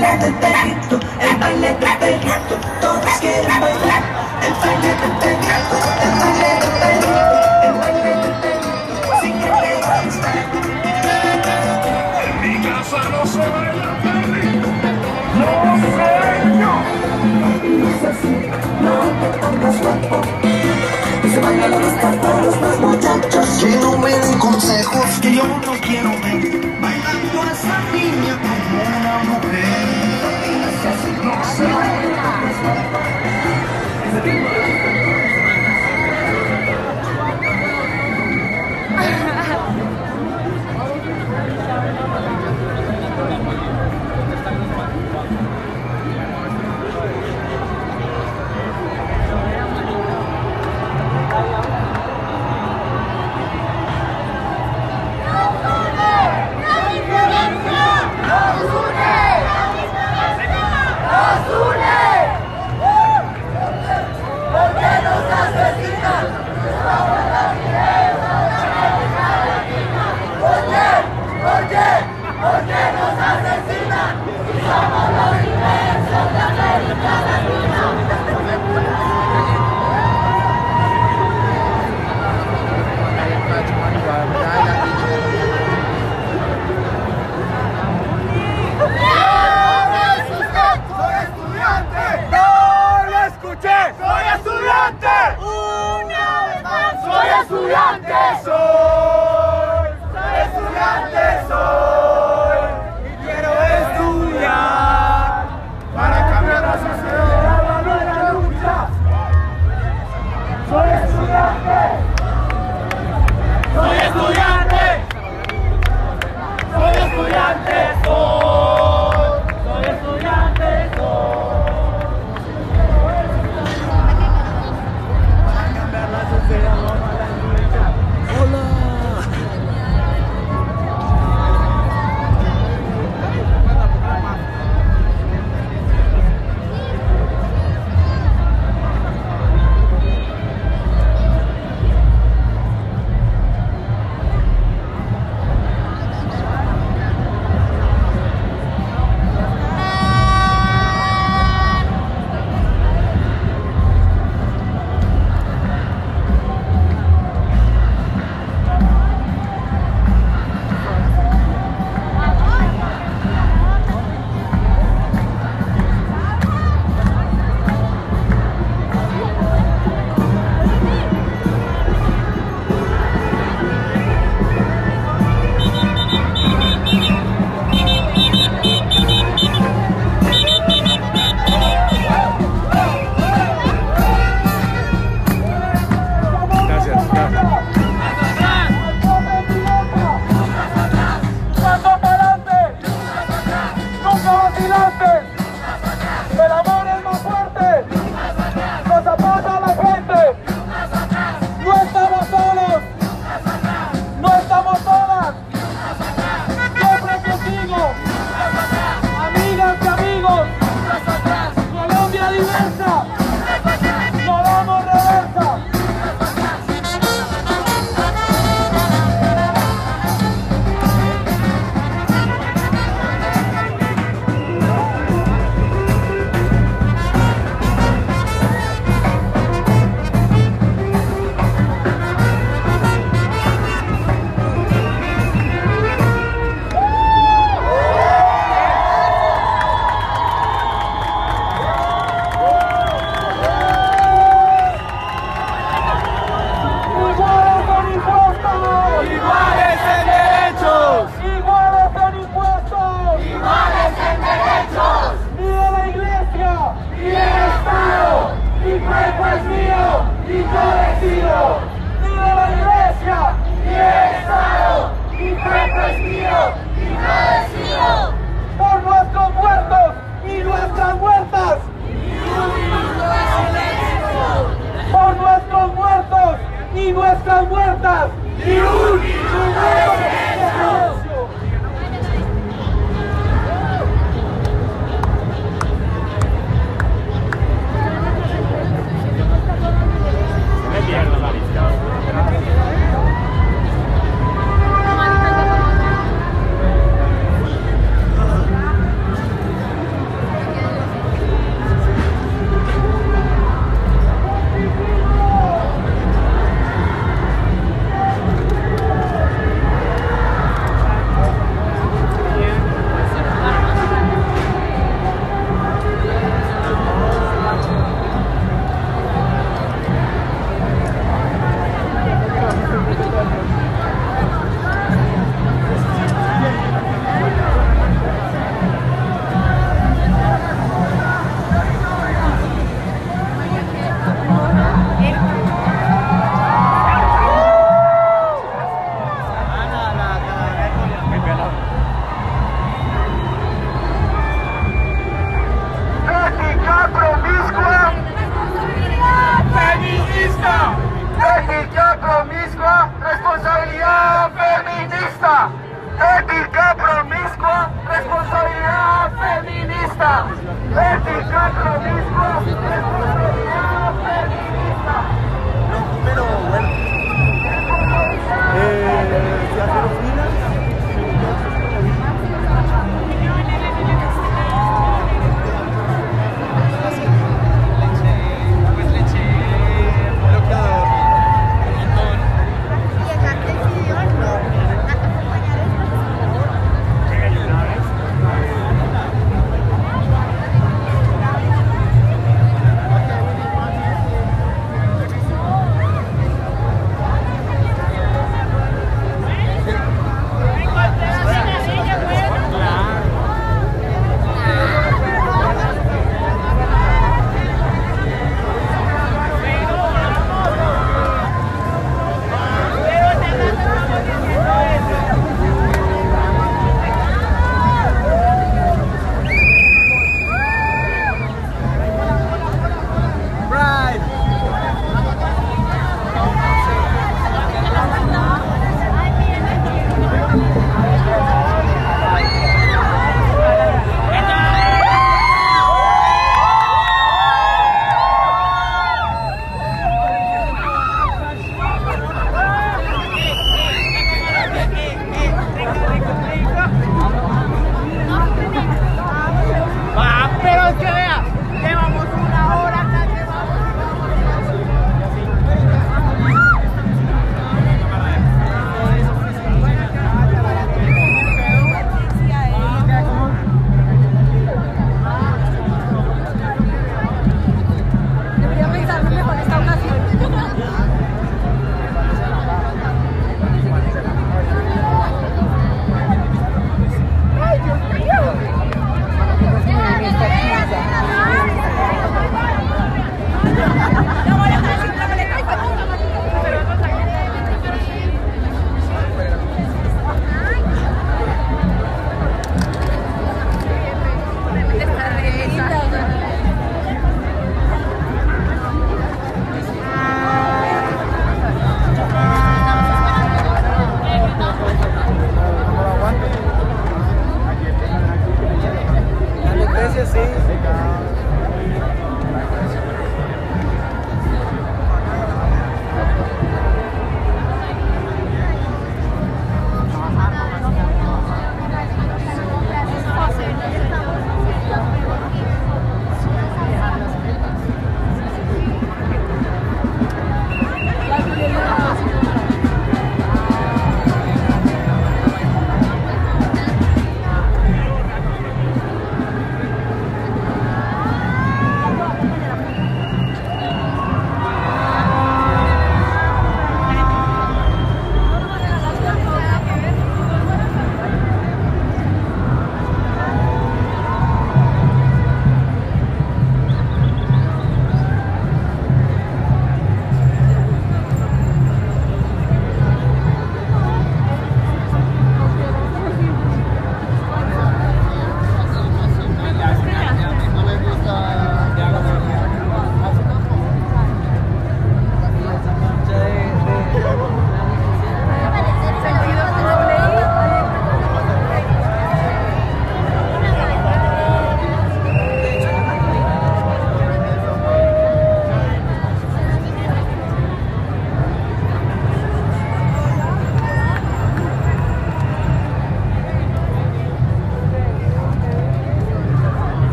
baile del perrito, el baile del perrito, todos quieren bailar, el baile del perrito, el baile del perrito, el baile del que. En mi casa no se baila no. No es no te pongas guapo. Y se bailan los muchachos. No me den consejos, que yo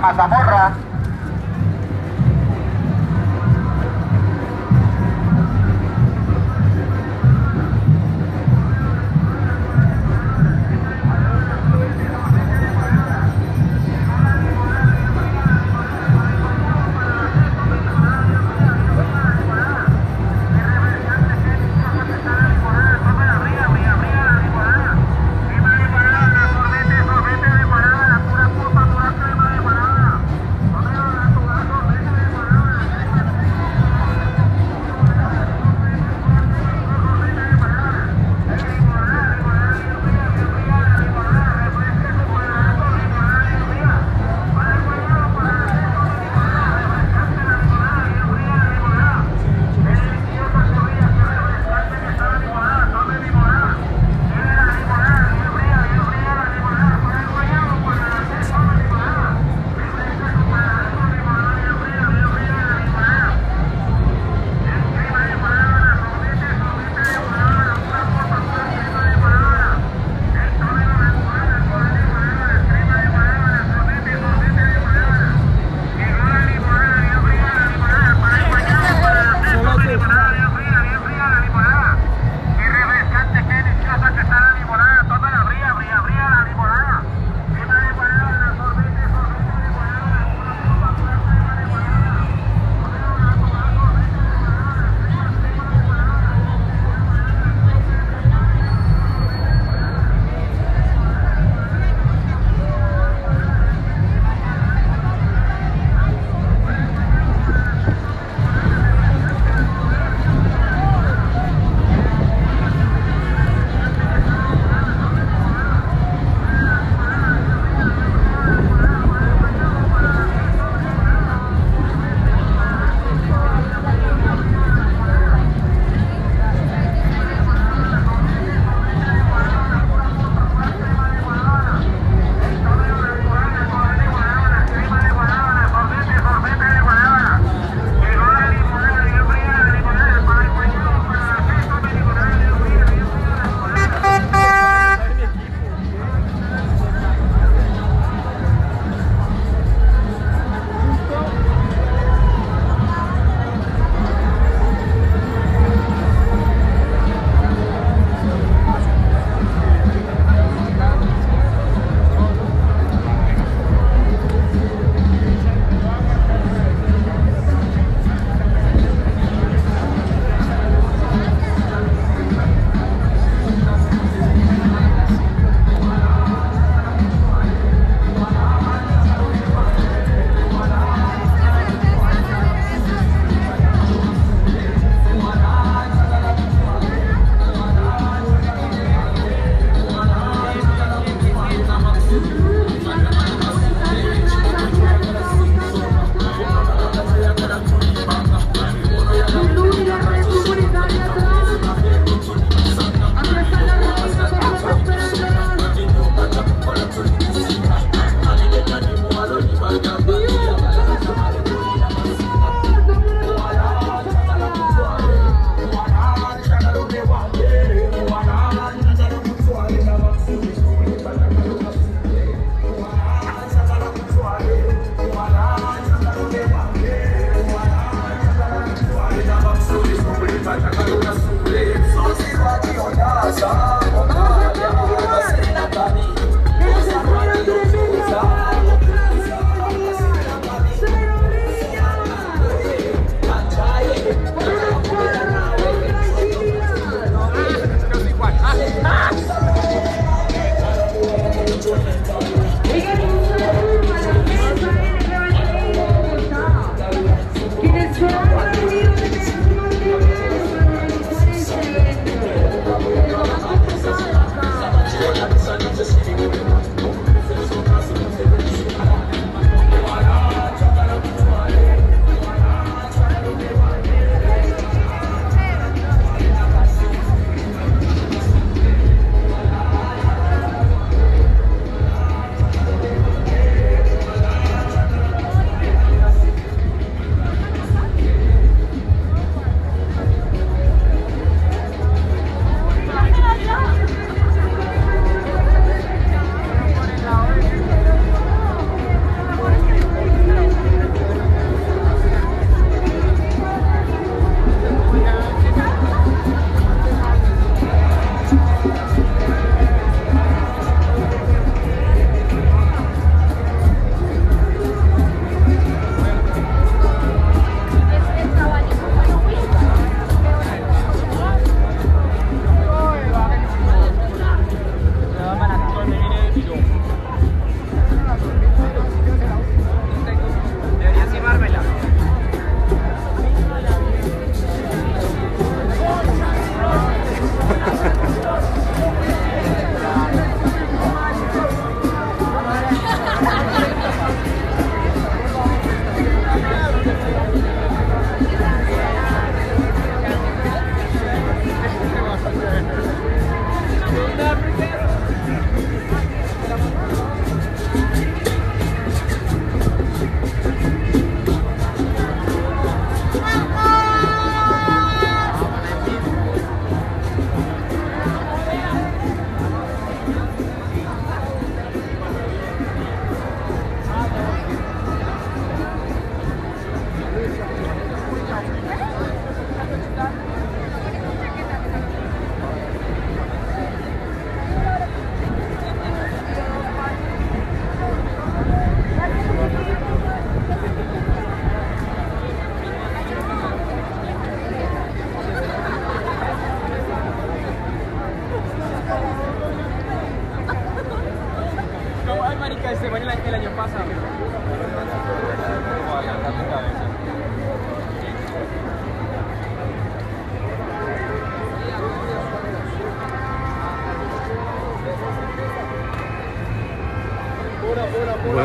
mazamorra.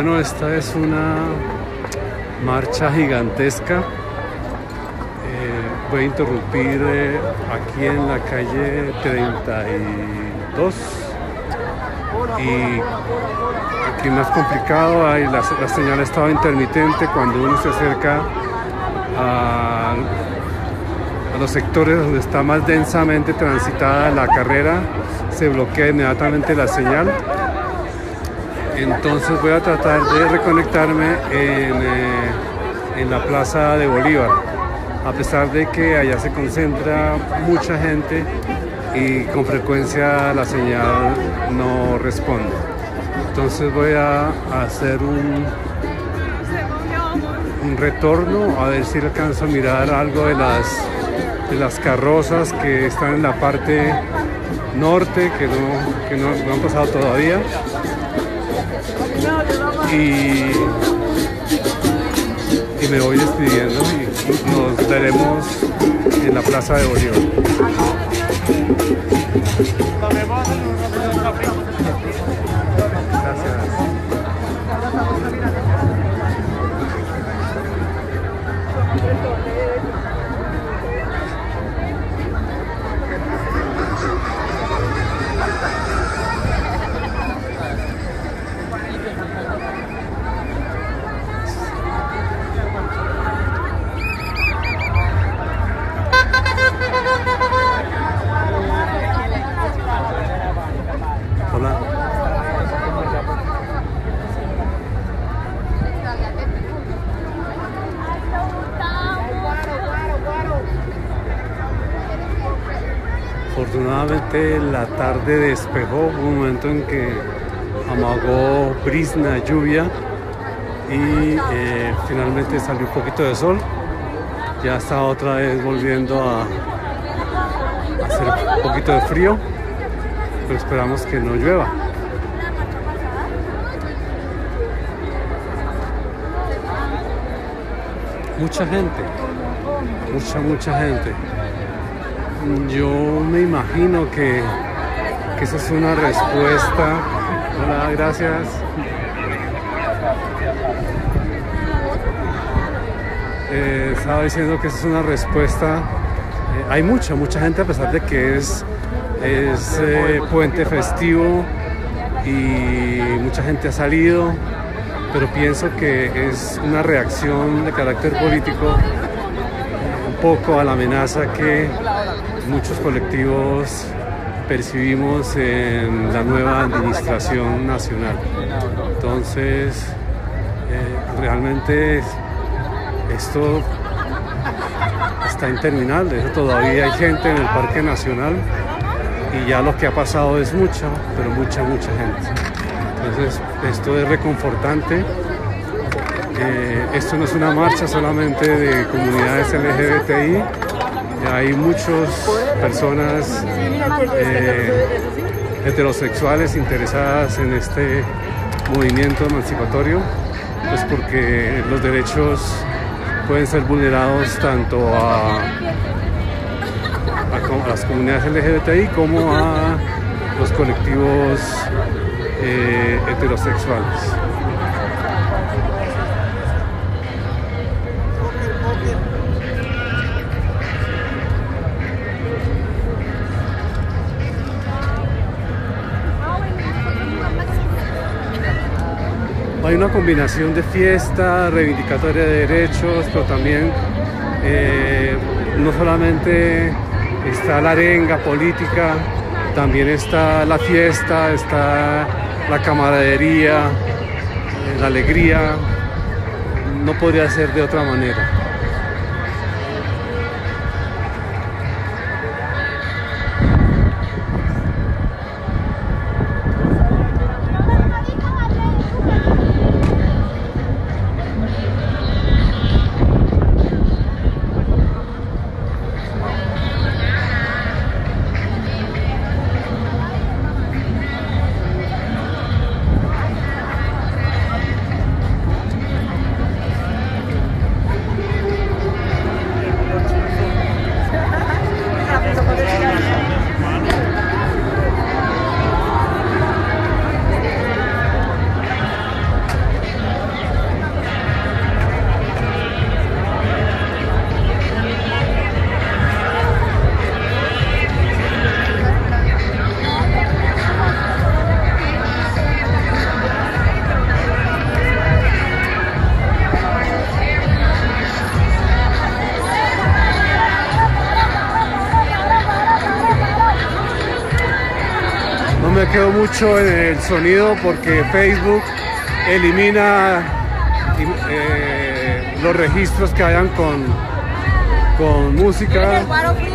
Bueno, esta es una marcha gigantesca. Eh, voy a interrumpir eh, aquí en la calle 32. Y aquí más complicado, hay la, la señal ha estado intermitente cuando uno se acerca a los sectores donde está más densamente transitada la carrera, se bloquea inmediatamente la señal. Entonces voy a tratar de reconectarme en, eh, en la plaza de Bolívar, a pesar de que allá se concentra mucha gente y con frecuencia la señal no responde. Entonces voy a hacer un, un retorno a ver si alcanzo a mirar algo de las, de las carrozas que están en la parte norte, que no, que no, no han pasado todavía y, me voy despidiendo y nos veremos en la Plaza de Bolívar. Afortunadamente la tarde despejó, un momento en que amagó brisna, lluvia y eh, finalmente salió un poquito de sol. Ya está otra vez volviendo a, a hacer un poquito de frío, pero esperamos que no llueva. Mucha gente, mucha, mucha gente. Yo me imagino que, que esa es una respuesta. Hola, gracias. Eh, estaba diciendo que esa es una respuesta. eh, hay mucha, mucha gente a pesar de que es, es eh, puente festivo y mucha gente ha salido, pero pienso que es una reacción de carácter político un poco a la amenaza que muchos colectivos percibimos en la nueva administración nacional. Entonces, eh, realmente esto está interminable, todavía hay gente en el Parque Nacional y ya lo que ha pasado es mucha, pero mucha, mucha gente. Entonces, esto es reconfortante. Eh, esto no es una marcha solamente de comunidades LGBTI, hay muchas personas eh, heterosexuales interesadas en este movimiento emancipatorio, pues porque los derechos pueden ser vulnerados tanto a, las comunidades LGBTI como a los colectivos eh, heterosexuales. Hay una combinación de fiesta, reivindicatoria de derechos, pero también eh, no solamente está la arenga política, también está la fiesta, está la camaradería, eh, la alegría. No podría ser de otra manera. Mucho en el sonido porque Facebook elimina eh, los registros que hayan con, con música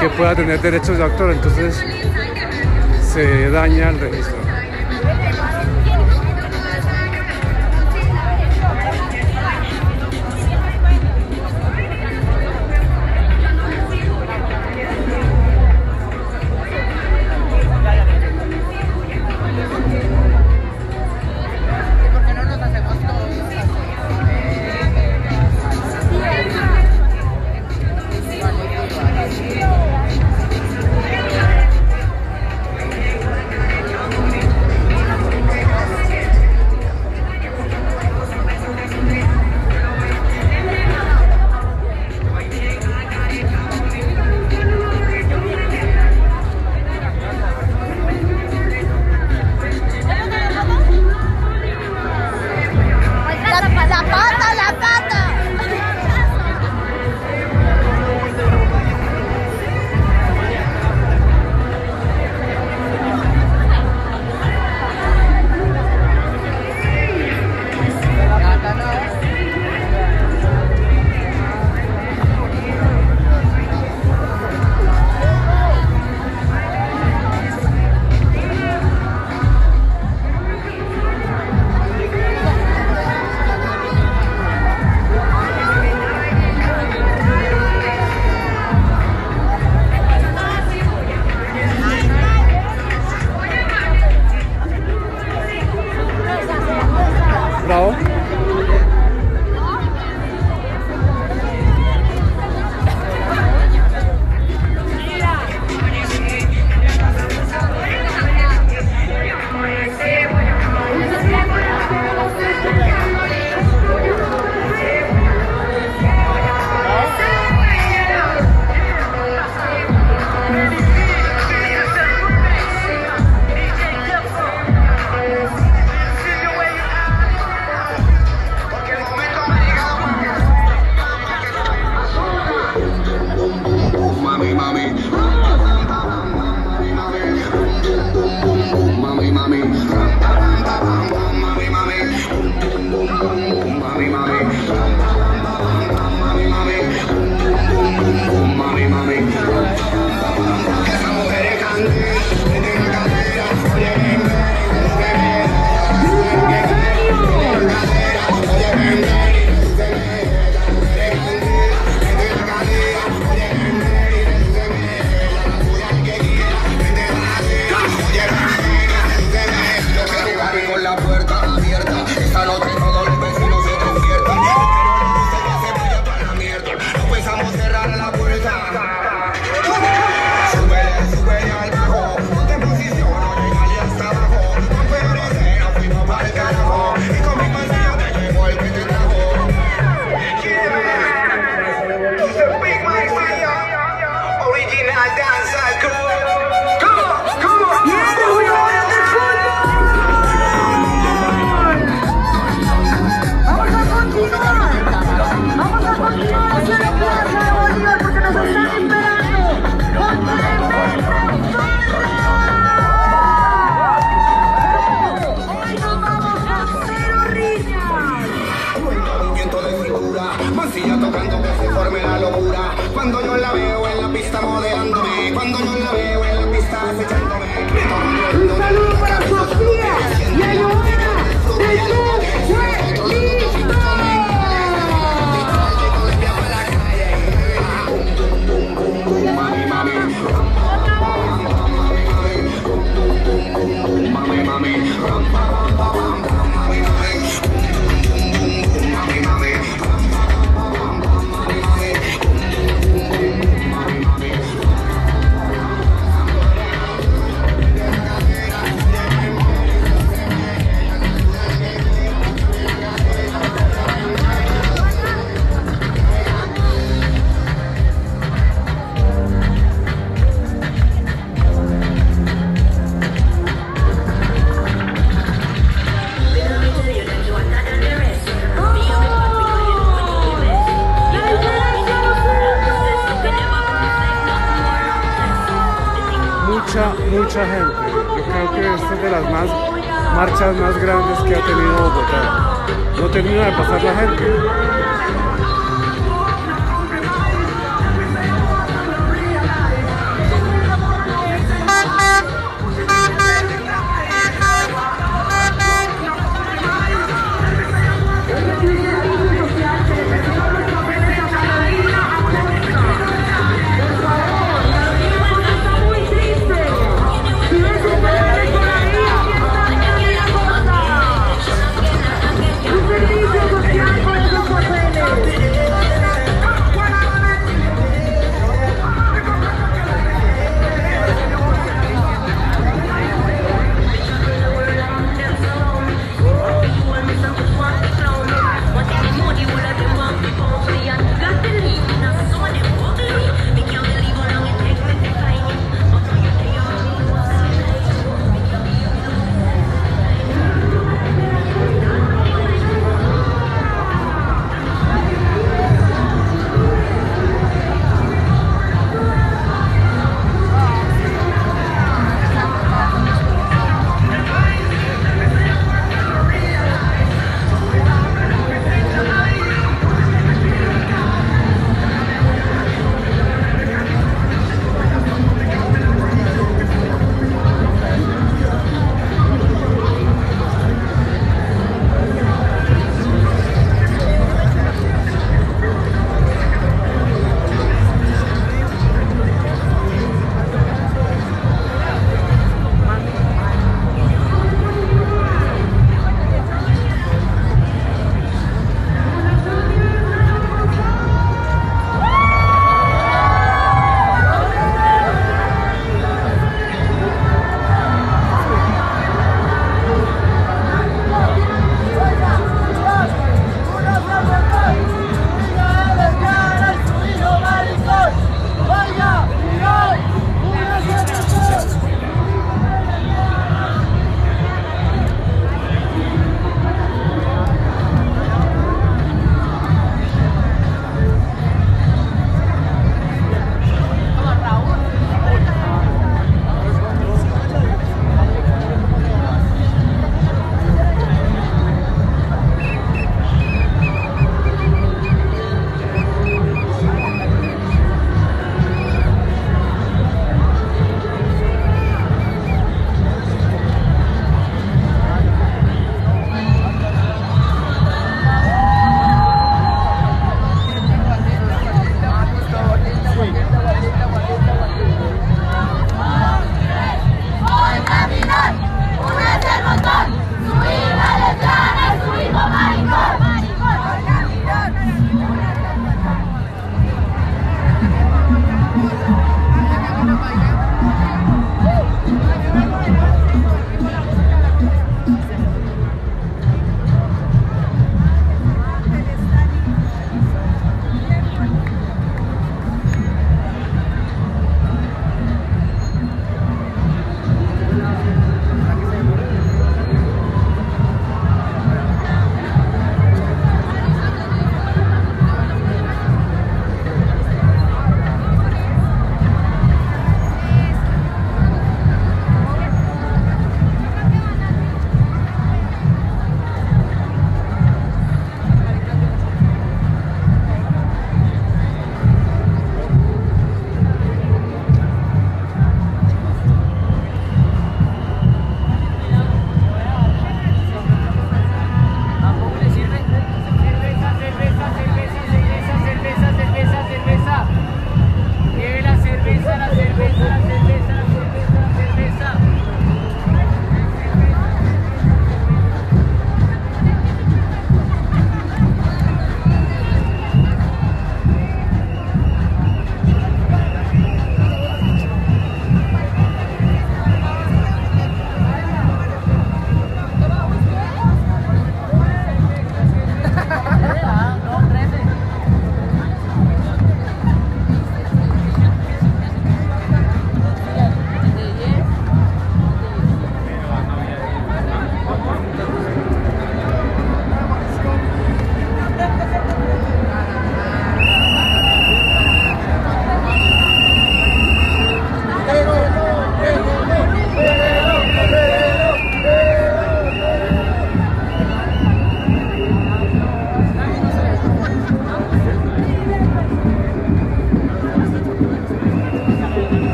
que pueda tener derechos de autor, entonces se daña el registro.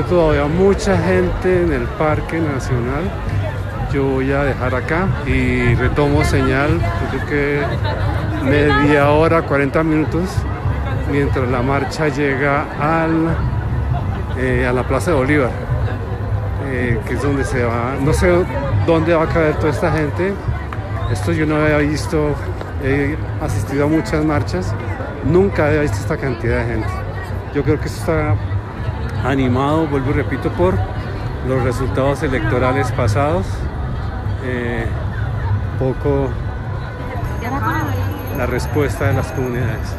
Todavía mucha gente en el Parque Nacional. Yo voy a dejar acá y retomo señal, creo que media hora, 40 minutos, mientras la marcha llega al, eh, a la Plaza de Bolívar, eh, que es donde se va, no sé dónde va a caer toda esta gente. Esto yo no había visto, he asistido a muchas marchas, nunca había visto esta cantidad de gente. Yo creo que esto está animado, vuelvo y repito, por los resultados electorales pasados. Eh, poco la respuesta de las comunidades.